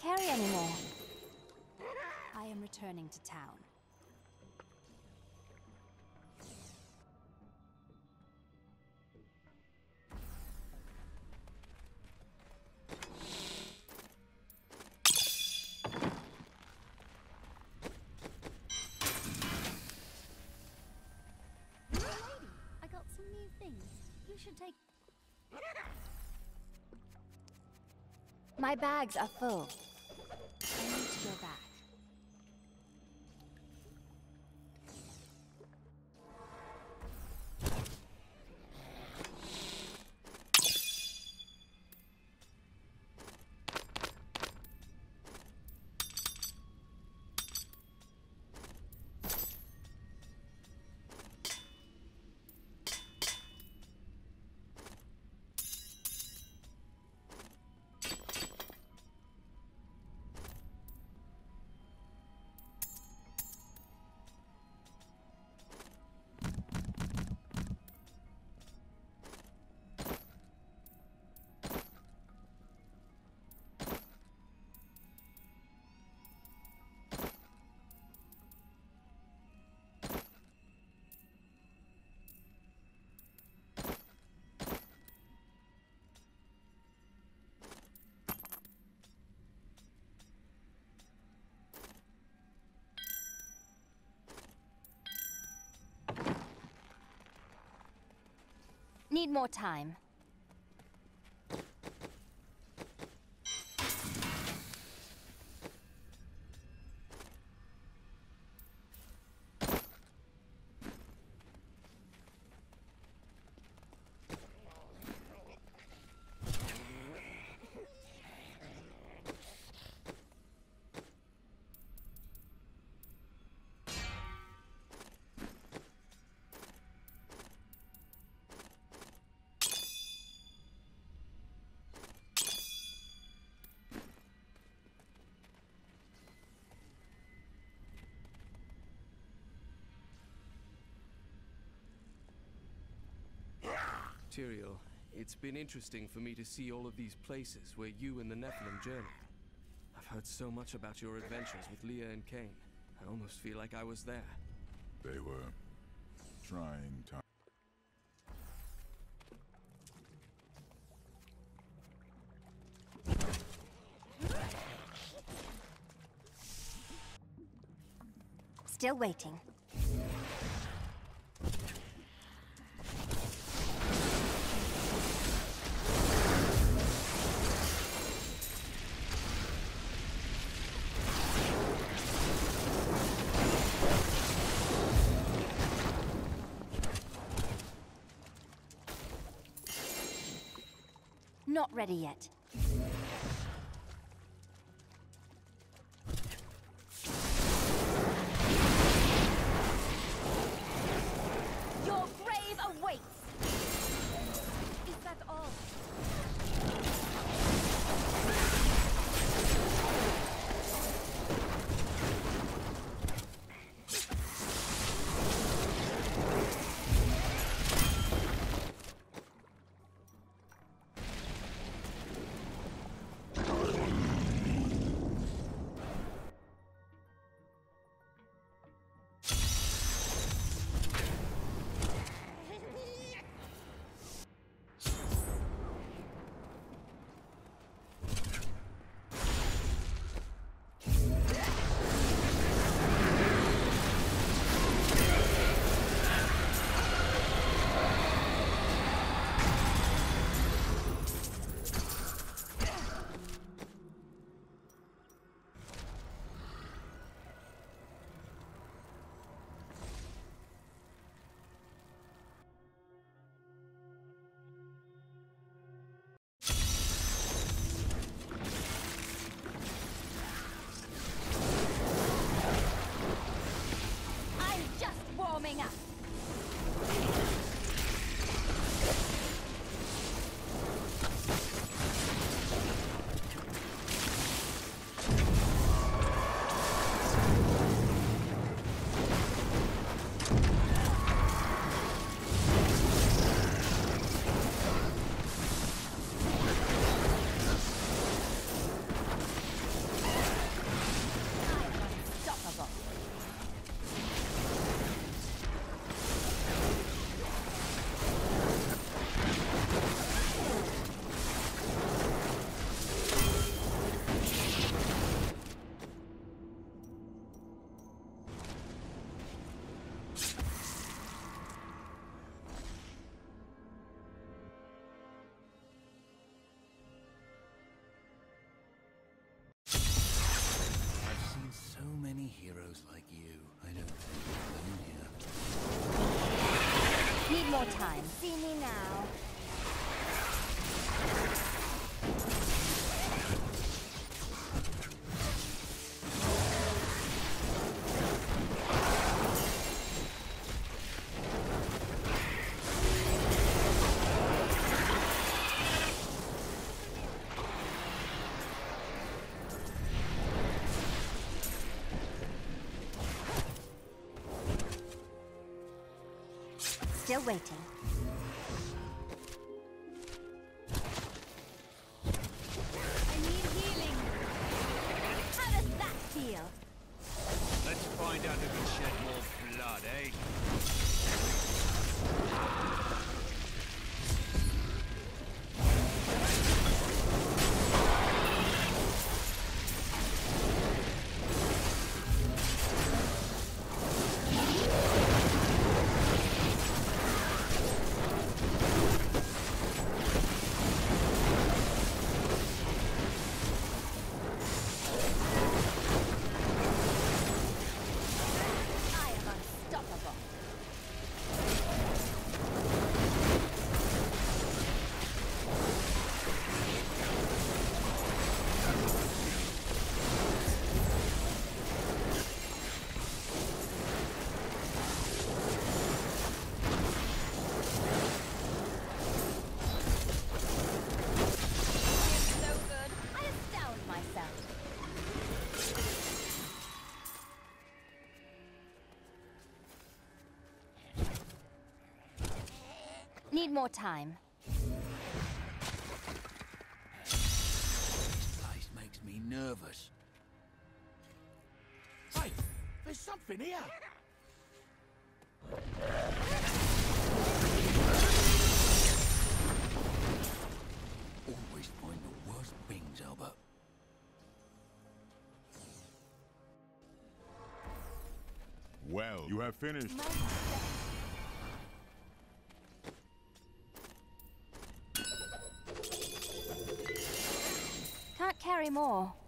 carry anymore. I am returning to town. Lady, I got some new things. You should take. My bags are full. I need to go back. Need more time. Tyrael, it's been interesting for me to see all of these places where you and the Nephilim journeyed. I've heard so much about your adventures with Leah and Cain. I almost feel like I was there. They were trying times. Still waiting. Not ready yet. Time. See me now. Still waiting. Need more time. This Place makes me nervous. Hey, there's something here. Always find the worst things, Albert. Well, you have finished. More.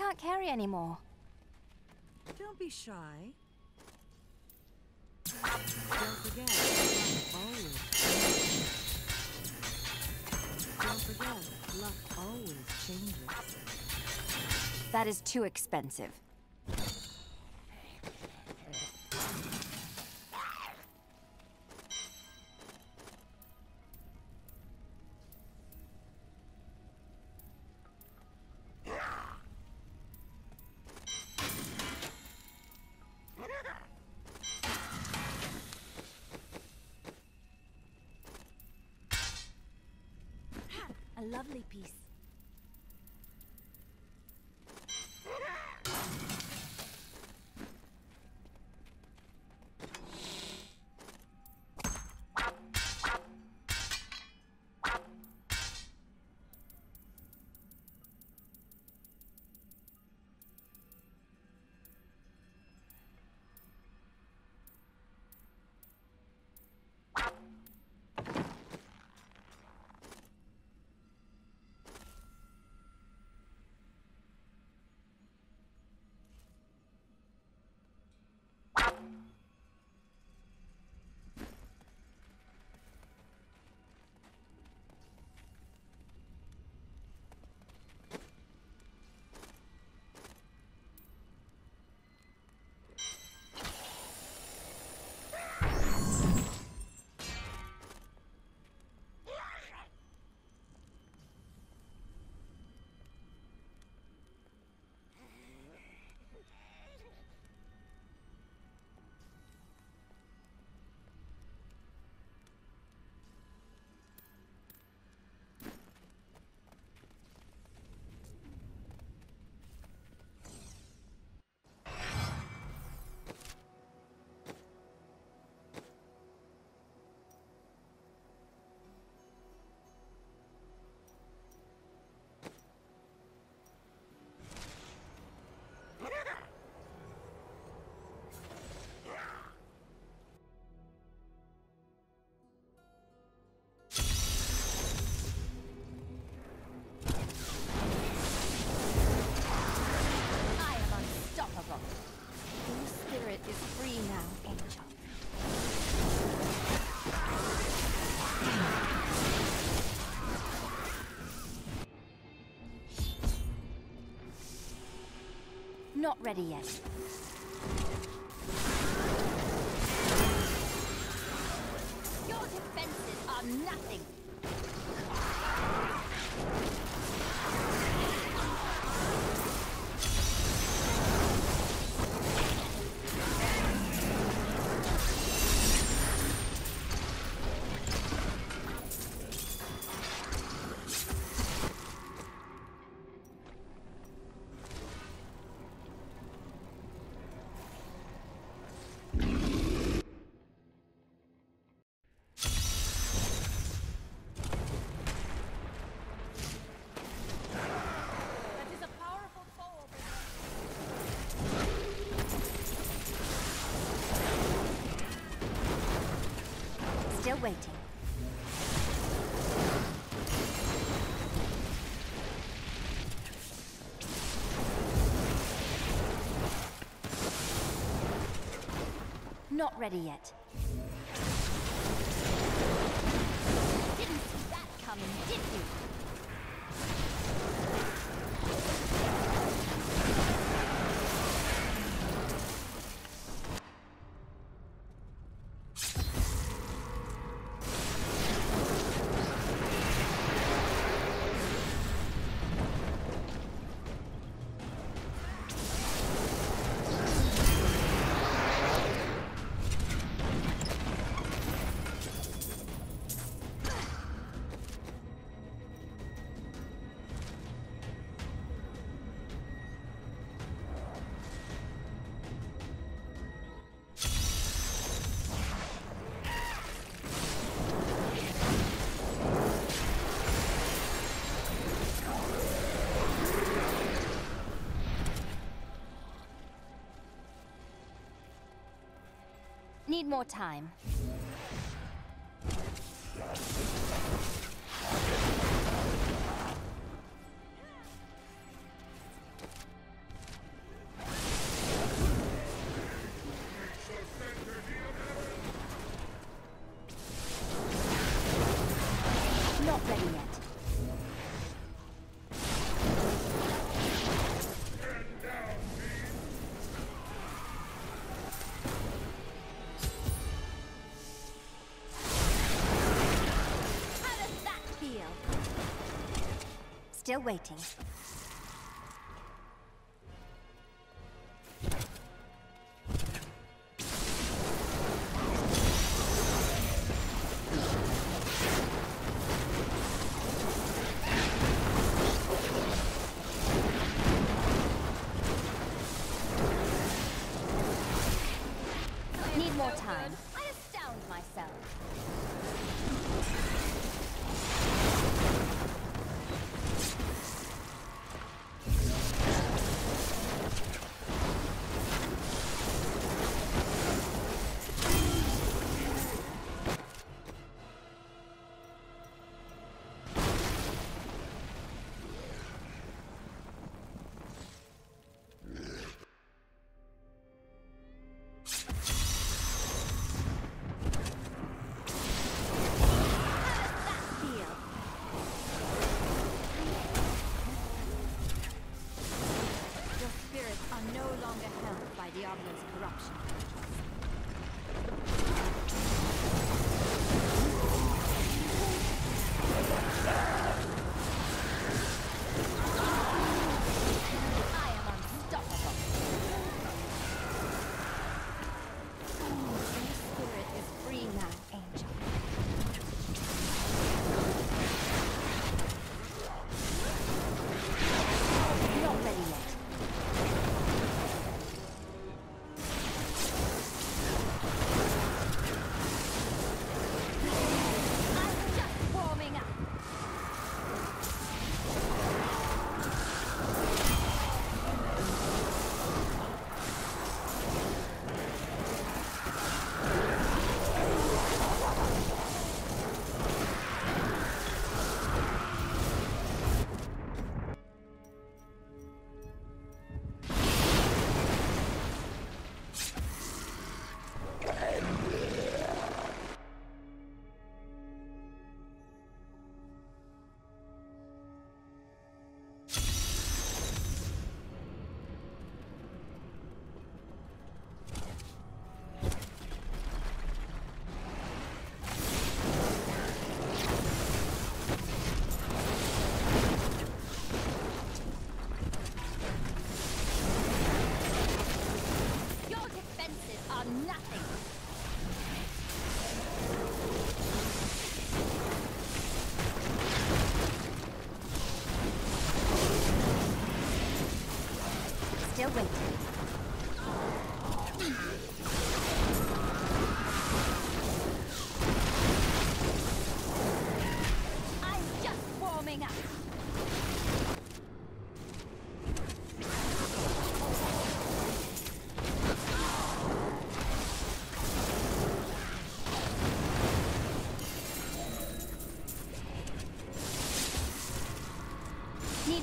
Can't carry anymore. Don't be shy. Don't forget, luck always. Don't forget, luck always changes. That is too expensive. A lovely piece. Ready yet. Your defenses are nothing. Waiting. Not ready yet. Need more time. Still waiting.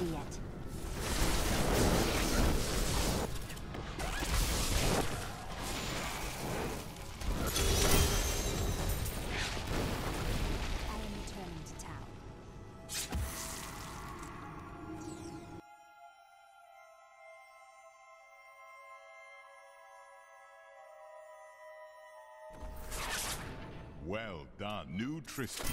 ready yet. Well done, new Tristram.